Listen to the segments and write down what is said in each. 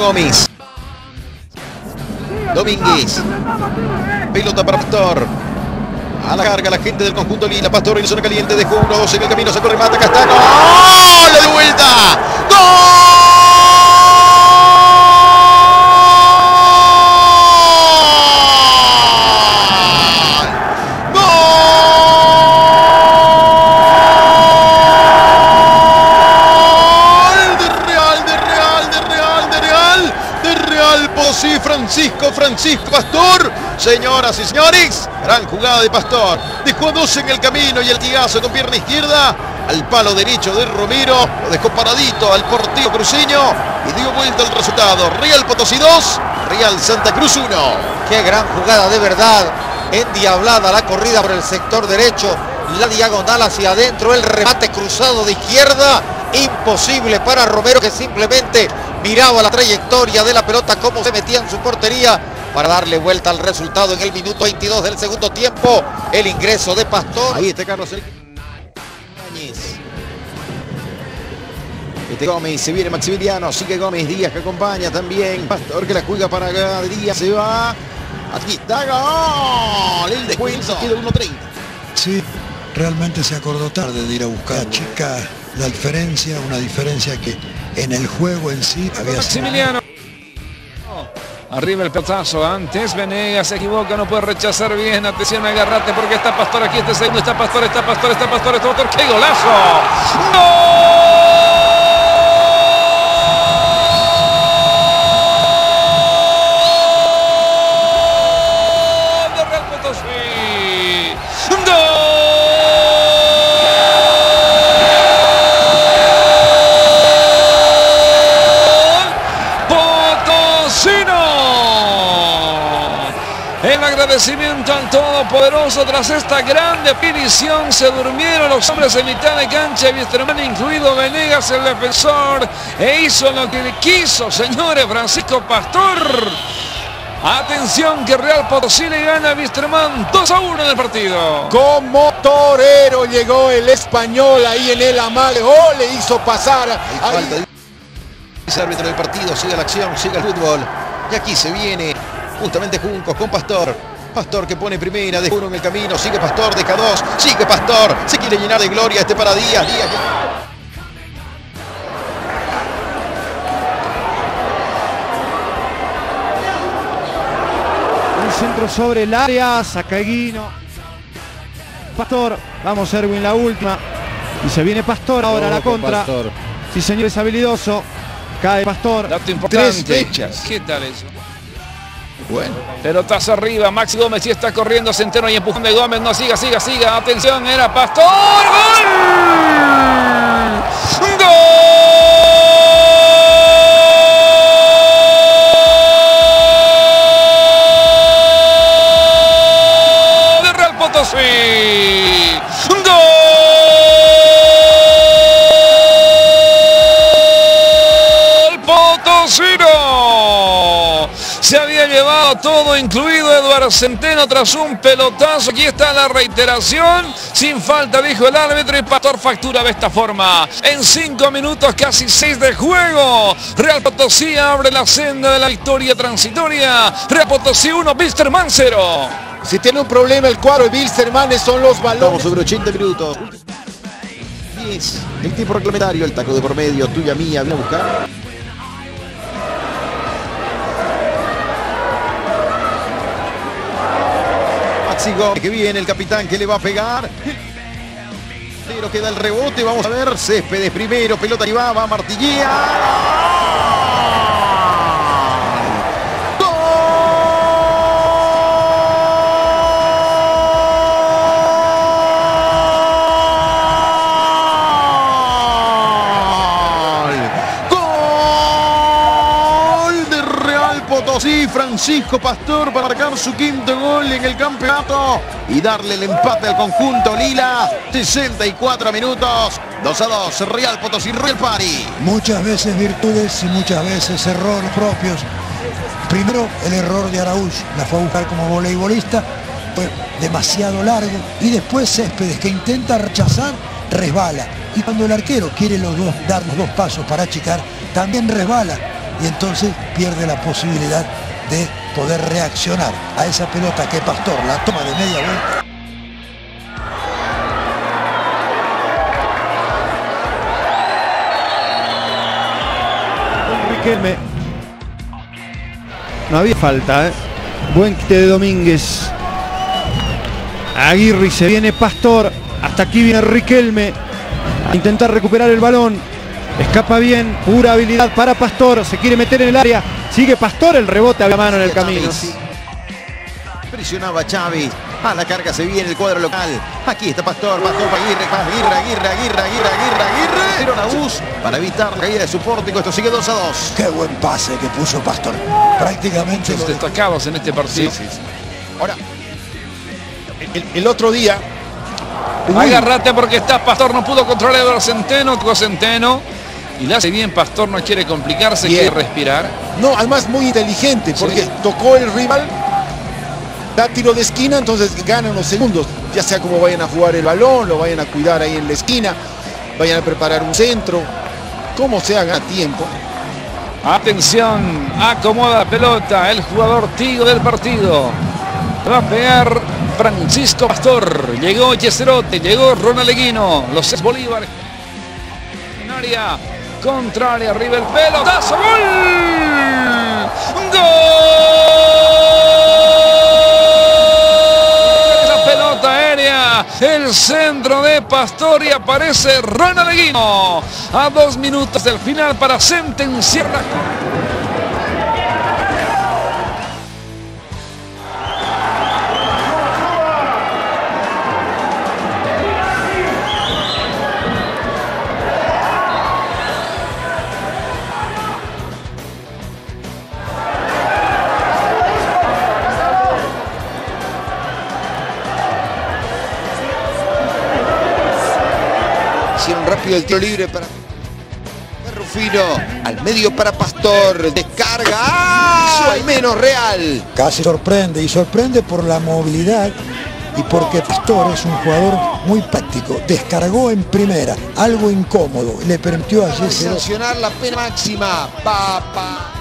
Gómez. Domínguez. Pelota para Pastor. A la carga la gente del conjunto Lila. Pastor en zona caliente. Dejó uno, dos en el camino. Sacó remata. Castano. ¡Gol de vuelta! ¡Gol! ¡Gol! De Real, de Real, de Real, de Real. De Real Potosí. Francisco, Francisco Pastor. Señoras y señores, gran jugada de Pastor. Dejó dos en el camino y el tigazo con pierna izquierda al palo derecho de Romero. Lo dejó paradito al portillo cruceño y dio vuelta el resultado. Real Potosí 2, Real Santa Cruz 1. Qué gran jugada de verdad. Endiablada la corrida por el sector derecho. La diagonal hacia adentro. El remate cruzado de izquierda. Imposible para Romero que simplemente miraba la trayectoria de la pelota. Cómo se metía en su portería. Para darle vuelta al resultado en el minuto 22 del segundo tiempo. El ingreso de Pastor. Ahí está Carlos El- Áñez. Este Gómez, se viene Maximiliano, sigue Gómez, Díaz que acompaña también. Pastor que la juega para acá, Díaz se va. Aquí está gol. El descuento queda 1.30. Sí, realmente se acordó tarde de ir a buscar. Chica la diferencia, una diferencia que en el juego en sí había sido. Maximiliano. Arriba el pelotazo, antes Venegas se equivoca, no puede rechazar bien, atención, agarrate porque está Pastor aquí, este segundo, está Pastor, está Pastor, está Pastor, está Pastor, ¡qué golazo! ¡Gol de Real Potosí! ¡Gol! Potosino. El agradecimiento al Todopoderoso tras esta gran definición. Se durmieron los hombres en mitad de cancha. Wisterman, incluido Venegas, el defensor. E hizo lo que le quiso, señores. Francisco Pastor. Atención que Real Potosí le gana a Wisterman 2 a 1 en el partido. Como torero llegó el español ahí en el amague. ¡Oh! Le hizo pasar. Dice árbitro del partido, sigue la acción, sigue el fútbol. Y aquí se viene justamente Juncos con Pastor. Pastor que pone primera, deja uno en el camino, sigue Pastor, deja dos, sigue Pastor, se quiere llenar de gloria este para Díaz, Díaz que- Un centro sobre el área, Sacaguino. Pastor, vamos Erwin la última. Y se viene Pastor ahora a la contra. Sí, señor, es habilidoso. Cae Pastor. Dato importante. Tres fechas. ¿Qué tal eso? Bueno, Pelotazo arriba, Maxi Gómez sí está corriendo, Centeno y empujón de Gómez, no siga, siga, siga, atención, era Pastor, ¡Gol! ¡Gol! Todo, incluido Eduardo Centeno, tras un pelotazo. Aquí está la reiteración. Sin falta, dijo el árbitro, y Pastor factura de esta forma. En cinco minutos, casi seis de juego. Real Potosí abre la senda de la victoria transitoria. Real Potosí 1, Wilstermann 0. Si tiene un problema el cuadro de Bilsterman son los estamos balones. sobre 80 minutos. 10, el tiempo reglamentario, el taco de por medio, tuya mía, viene a buscar. Gómez, que viene el capitán que le va a pegar. Pero queda el rebote, vamos a ver. Céspedes primero, pelota y va, Martillea. ¡Gol! Gol de Real Potosí, Francisco Pastor para marcar su quinto gol en el campeonato y darle el empate al conjunto Lila. 64 minutos, 2 a 2, Real Potosí, Real Pari. Muchas veces virtudes y muchas veces errores propios. Primero el error de Araúz, la fue a buscar como voleibolista, fue demasiado largo. Y después Céspedes que intenta rechazar, resbala. Y cuando el arquero quiere los dos, dar los dos pasos para achicar, también resbala. y entonces pierde la posibilidad de poder reaccionar a esa pelota que Pastor la toma de media vuelta. Riquelme. No había falta, ¿eh? Buen quite de Domínguez. Aguirre se viene Pastor. Hasta aquí viene Riquelme. A intentar recuperar el balón. Escapa bien. Pura habilidad para Pastor. Se quiere meter en el área. Sigue Pastor. El rebote a la mano en el camino. Presionaba Chávez. A la carga se viene el cuadro local. Aquí está Pastor, Pastor Aguirre, Aguirre, Aguirre, Aguirre, Aguirre, Aguirre, Aguirre. Bus para evitar la caída de su pórtico. Esto sigue 2 a 2. Qué buen pase que puso Pastor. Prácticamente Muchos lo destacados en este partido. Ahora, el, el otro día, Agárrate porque está Pastor, no pudo controlar a Centeno, Centeno. Y le hace bien Pastor, no quiere complicarse, Bien. quiere respirar. no, además muy inteligente, porque tocó el rival, da tiro de esquina, entonces gana unos segundos, ya sea como vayan a jugar el balón, lo vayan a cuidar ahí en la esquina, vayan a preparar un centro, como sea, gana tiempo. Atención, acomoda la pelota el jugador Tigo del partido. Va a pegar Francisco Pastor. Llegó Yeserote, llegó Ronaleguino. Los es Bolívar. En área contraria, arriba el pelotazo. ¡Gol! ¡Gol! La pelota aérea, el centro de Pastor y aparece Ronaleguino. A dos minutos del final para sentenciar la El tiro libre para Rufino. Al medio para Pastor. Descarga. ¡Ah! Al menos real. casi sorprende y sorprende por la movilidad y porque Pastor es un jugador muy práctico. Descargó en primera, algo incómodo, le permitió a Jesse Sancionar la pena máxima. Papá.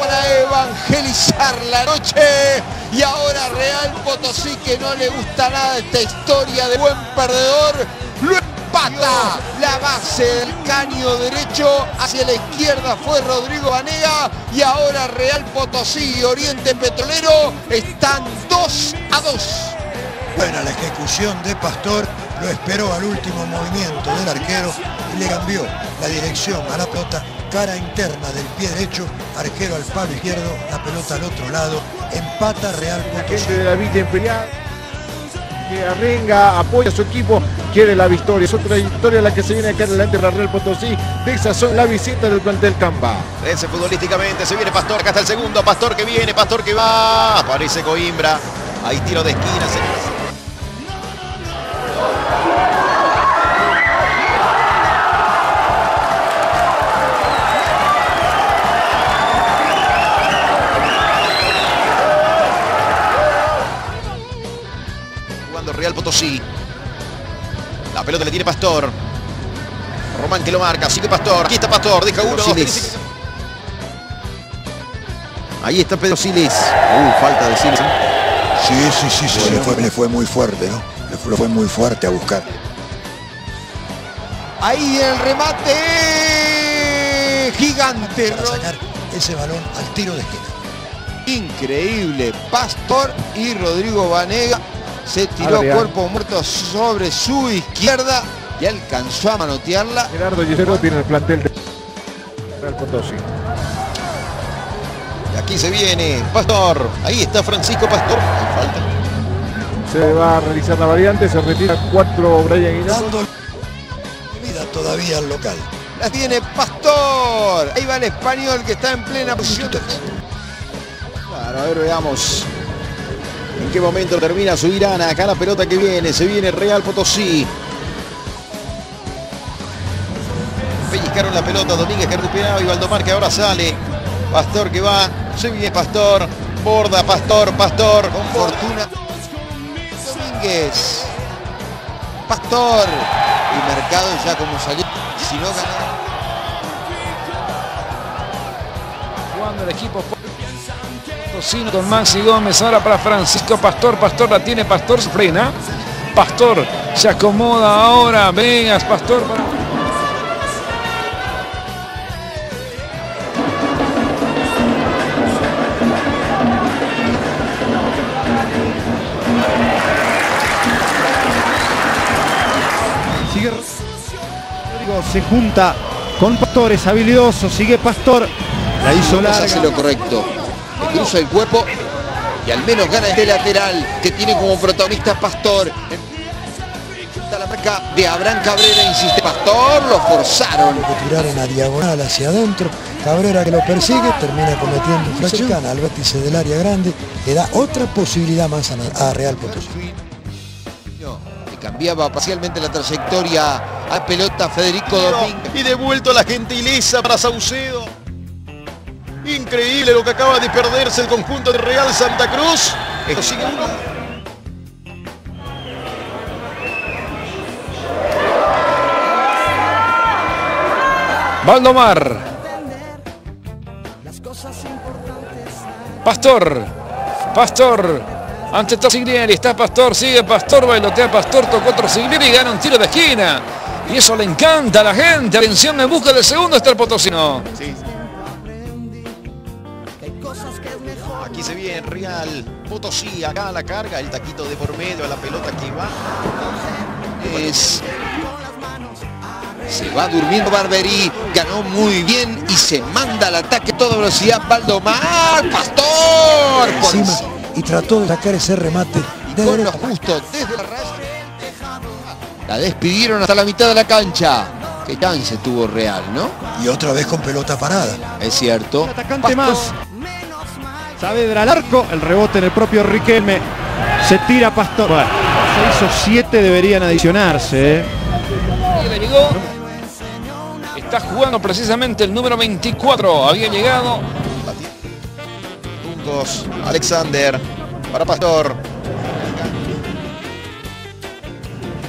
Para evangelizar la noche. Y ahora Real Potosí, que no le gusta nada esta historia de buen perdedor, lo empata. La base del caño derecho hacia la izquierda fue Rodrigo Vanega. Y ahora Real Potosí y Oriente Petrolero están 2 a 2. Buena la ejecución de Pastor, lo esperó al último movimiento del arquero y le cambió la dirección a la pelota, cara interna del pie derecho, arquero al palo izquierdo, la pelota al otro lado, empata Real Potosí. gente de la Villa Imperial que arrenga, apoya a su equipo, quiere la victoria. Es otra victoria la que se viene acá adelante para Real Potosí. De esas son la visita del plantel Camba. Ese futbolísticamente se viene Pastor, acá está el segundo, Pastor que viene, Pastor que va, aparece Coimbra, hay tiro de esquina, se- pelota le tiene Pastor. Román que lo marca, sigue Pastor. Aquí está Pastor, deja uno, dos, Siles. tres. Ahí está Pedro Siles. Uh, falta de Siles. Sí, sí, sí, sí, le, fue, le fue muy fuerte, ¿no? Le fue, fue muy fuerte a buscar. Ahí el remate gigante. Para sacar ese balón al tiro de esquina. Increíble. Pastor y Rodrigo Vanega se tiró Adrián. cuerpo muerto sobre su izquierda y alcanzó a manotearla. Gerardo Yesero tiene el plantel de Real Potosí. Y aquí se viene Pastor. Ahí está Francisco Pastor. Hay falta. Se va a realizar la variante, se retira 4 Brian Guinaldo. Vida todavía al local. La tiene Pastor. Ahí va el español que está en plena posición. Claro, a ver, veamos. En qué momento termina su Irana. Acá la pelota que viene. Se viene Real Potosí. Pellizcaron la pelota. Domínguez que recuperaba y Valdomar que ahora sale. Pastor que va. Se viene Pastor. Borda, Pastor, Pastor. Con fortuna. Domínguez. Pastor. Y Mercado ya como salió, si no ganó. Jugando el equipo Tocino con Maxi Gómez, ahora para Francisco Pastor, Pastor la tiene, Pastor se frena, Pastor se acomoda ahora, Vegas, Pastor para... Sigue Rodrigo, se junta con Pastor, es habilidoso, sigue Pastor. La hizo Gómez hace larga. lo correcto. Cruza el cuerpo y al menos gana este lateral que tiene como protagonista Pastor. Está la marca de Abraham Cabrera, insiste Pastor, lo forzaron. que tiraron a diagonal hacia adentro. Cabrera que lo persigue, termina cometiendo infracción. Gana al vértice del área grande, le da otra posibilidad más a, a Real Potosí. Le cambiaba parcialmente la trayectoria a pelota Federico Domínguez. Y devuelto la gentileza para Saucedo. Increíble lo que acaba de perderse el conjunto de Real Santa Cruz. Esto sigue uno. Valdomar. Pastor. Pastor. Ante Tosiglieri. Está Pastor. Sigue Pastor. Bailotea Pastor. Tocó Tosiglieri y gana un tiro de esquina. Y eso le encanta a la gente. Atención en busca del segundo está el Potosino. Aquí se viene Real Potosí, acá a la carga, el taquito de por medio a la pelota que va. Es- Se va durmiendo Barberí, ganó muy bien y se manda al ataque a toda velocidad Valdomar. Pastor. Por Encima encima y trató de sacar ese remate de con lo justo desde la raya. La despidieron hasta la mitad de la cancha. Qué chance tuvo Real, ¿no? Y otra vez con pelota parada. Es cierto. Atacante más. Saavedra al arco, el rebote en el propio Riquelme. Se tira Pastor. Bueno, se hizo siete, deberían adicionarse. ¿eh? Y le llegó. Está jugando precisamente el número 24. Había llegado. Puntos, Alexander, para Pastor.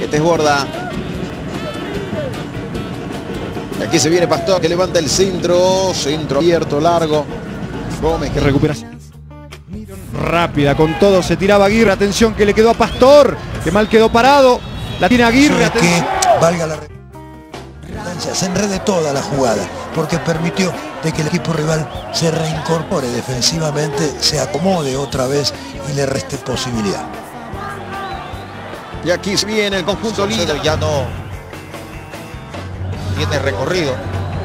Este es Borda. Y aquí se viene Pastor que levanta el centro. Centro abierto, largo. Gómez Que que recuperación rápida, con todo se tiraba Aguirre. Atención que le quedó a Pastor, que mal quedó parado. La tiene Aguirre. Atención. que valga la redundancia, se enrede toda la jugada porque permitió de que el equipo rival se reincorpore defensivamente, se acomode otra vez y le reste posibilidad. Y aquí se viene el conjunto líder. Ya no tiene recorrido.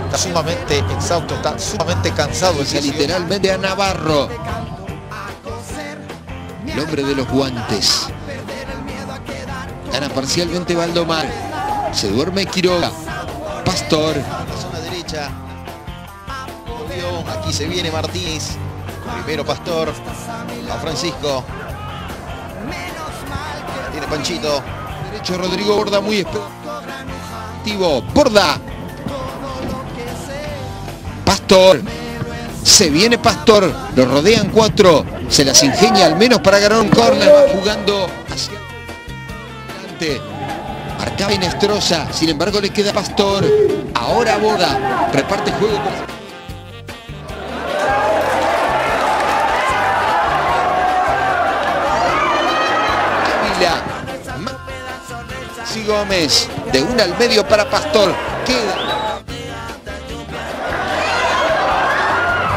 Está sumamente exhausto, está sumamente cansado. literalmente a Navarro. El hombre de los guantes. Gana parcialmente Valdomar. Se duerme Quiroga. Pastor. La zona derecha. Aquí se viene Martínez. Primero Pastor. A Francisco. Tiene Panchito. Derecho Rodrigo Borda muy efectivo. Borda. Pastor. Se viene Pastor. Lo rodean cuatro. Se las ingenia al menos para ganar un córner. Va jugando hacia adelante. Marcaba Inestrosa. Sin embargo le queda Pastor. Ahora Borda. Reparte juego con... Gómez. De una al medio para Pastor. Queda.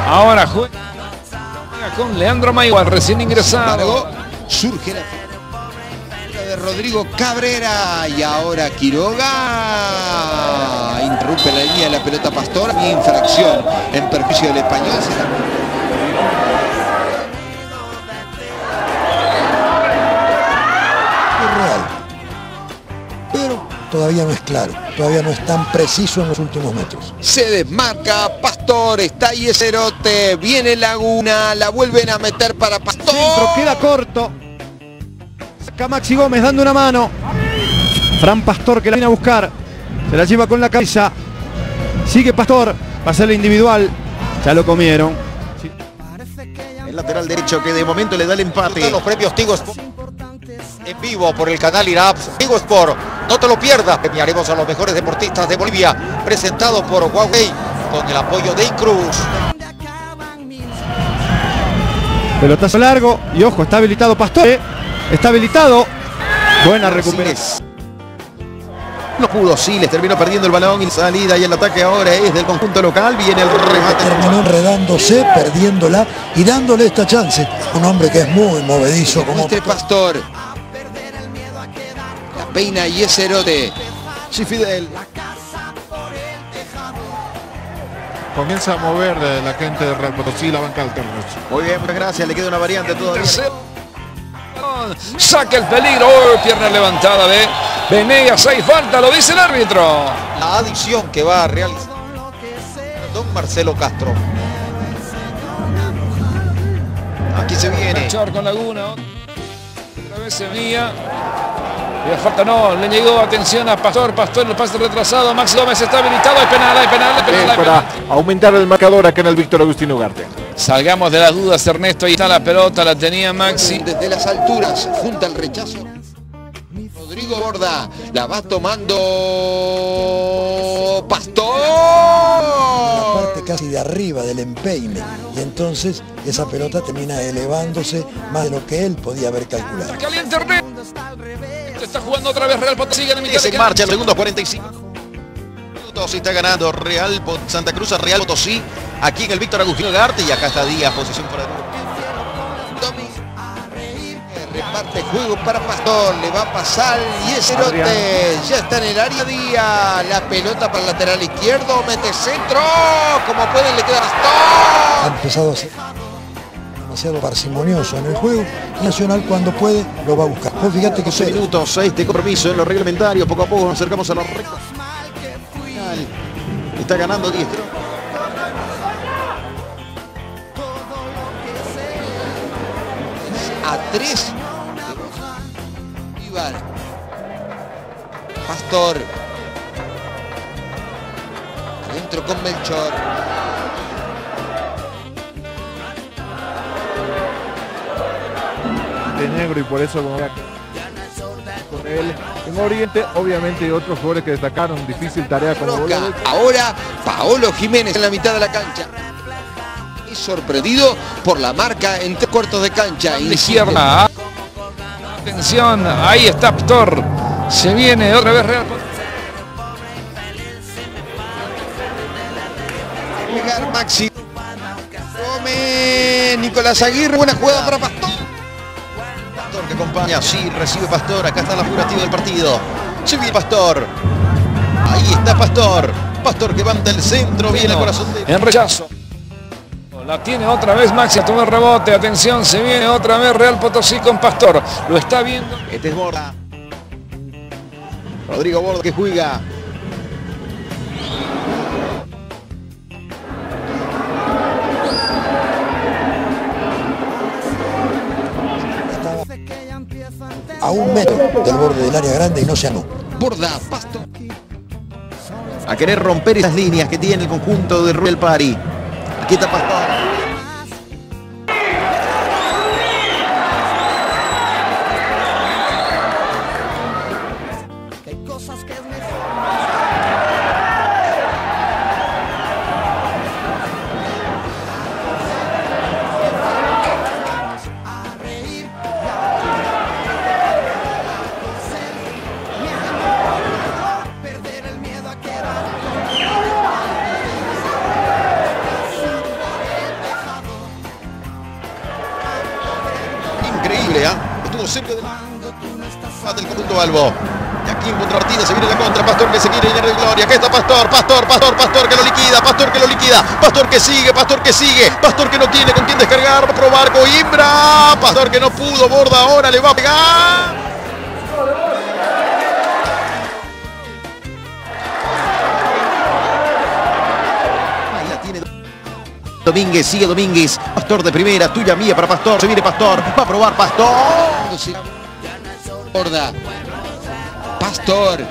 Ahora juega con Leandro Maigual, recién ingresado. surge la figura de Rodrigo Cabrera y ahora Quiroga interrumpe la línea de la pelota Pastor y infracción en perjuicio del español. Todavía no es claro, todavía no es tan preciso en los últimos metros. Se desmarca Pastor, está ahí ese erote, viene Laguna, la vuelven a meter para Pastor. Centro queda corto. Saca Maxi Gómez dando una mano. Fran Pastor que la viene a buscar. Se la lleva con la cabeza. Sigue Pastor. Va a ser la individual. Ya lo comieron. El lateral derecho que de momento le da el empate. Los premios Tigo Sport en vivo por el canal IRAPS. Tigo Sport, No te lo pierdas. Premiaremos a los mejores deportistas de Bolivia, presentado por Huawei con el apoyo de Incruz. Pelotazo largo y ojo, está habilitado Pastore. Está habilitado. Buena recuperación. No pudo Siles, terminó perdiendo el balón y salida y el ataque ahora es del conjunto local. Viene el remate. Terminó enredándose, perdiéndola y dándole esta chance. Un hombre que es muy movedizo como Este Pastor. Peina y ese erote. Sí, Fidel. Comienza a mover eh, la gente de Real Potosí la banca alterna. Muy bien, muchas gracias. Le queda una variante todavía. Saca el peligro. Oh, pierna levantada de Venegas. Hay falta, lo dice el árbitro. La adición que va a realizar don Marcelo Castro. Aquí se viene. Char con Laguna. Otra vez se venía. Y la falta no, le llegó atención a Pastor, Pastor el pase retrasado, Max Gómez está habilitado, hay penal, hay penal, hay penal, hay para penal. aumentar el marcador acá en el Víctor Agustín Ugarte. Salgamos de las dudas, Ernesto, ahí está la pelota, la tenía Maxi. Desde las alturas, junta el rechazo. Rodrigo Borda, la va tomando Pastor. la parte casi de arriba del empeine. Y entonces esa pelota termina elevándose más de lo que él podía haber calculado. Está caliente Ernesto. Está jugando otra vez Real Potosí en mitad Es de en marcha, el segundo 45 minutos. Está ganando Real Santa Cruz a Real Potosí. Aquí en el Víctor Agustín Garte y acá está Díaz, posición fuera de. Reparte juego para Pastor, le va a pasar y ese erote ya está en el área día. La pelota para el lateral izquierdo, mete centro. Como pueden le queda Ha Pastor. empezado a demasiado parsimonioso en el juego. Nacional cuando puede lo va a buscar. Vos fíjate que 12 se- minutos, este compromiso en lo reglamentario. Poco a poco nos acercamos a la recta. final. Está ganando 10. A tres. Ibar. Pastor. Adentro con Melchor. De negro y por eso como con él en Oriente, obviamente otros jugadores que destacaron, difícil tarea como Roca. Ahora Paolo Jiménez en la mitad de la cancha. Y sorprendido por la marca en tres cuartos de cancha. Insiste. izquierda. Atención, ahí está Pastor. Se viene otra vez Real Maxi. Come Nicolás Aguirre. Buena jugada para Pastor. Pastor que acompaña, sí, recibe Pastor, acá está la figurativa del partido. Se viene Pastor. Ahí está Pastor. Pastor que manda el centro, viene el corazón de... En rechazo. La tiene otra vez Maxi, toma el rebote, atención, se viene otra vez Real Potosí con Pastor. Lo está viendo. Este es Borda. Rodrigo Borda que juega. Un metro del borde del área grande y no se anula. Borda. Pastor. A querer romper esas líneas que tiene el conjunto de Real Pari. Aquí está Pastor. Estuvo cerca del, conjunto Albo. Y aquí en contrapartida se viene la contra. Pastor que se quiere llenar de gloria. Aquí está Pastor, Pastor, Pastor, Pastor que lo liquida. Pastor que lo liquida. Pastor que sigue, Pastor que sigue. Pastor que no tiene con quién descargar. Probar Coimbra. Pastor que no pudo. Borda ahora le va a pegar. Domínguez, sigue Domínguez. Pastor de primera, tuya mía para Pastor. Se viene Pastor. Va a probar Pastor. Borda. Pastor.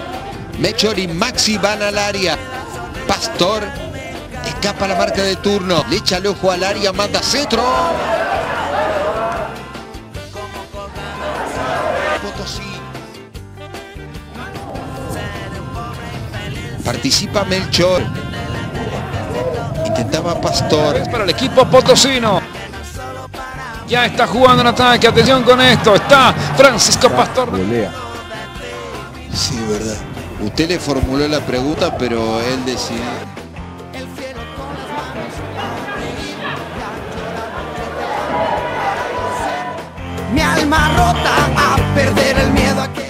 Melchor y Maxi van al área. Pastor. Escapa la marca de turno. Le echa el ojo al área. Manda centro. Participa Melchor. Intentaba Pastor. Es para el equipo potosino. Ya está jugando en ataque. Atención con esto. Está Francisco Pastor. Sí, verdad. Usted le formuló la pregunta, pero él decidió. Mi alma rota a perder el miedo.